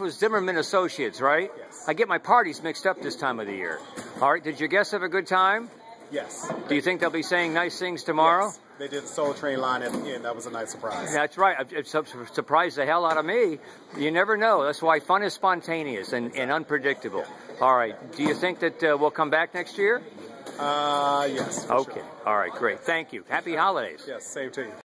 was Zimmerman Associates, right? Yes. I get my parties mixed up this time of the year. All right, did your guests have a good time? Yes. Do you think they'll be saying nice things tomorrow? Yes. They did the Soul Train line at the end. That was a nice surprise. That's right. It surprised the hell out of me. You never know. That's why fun is spontaneous and, and unpredictable. All right. Do you think that uh, we'll come back next year? Uh, yes. Okay. sure. All right. Great. Thank you. Happy holidays. Yes, same to you.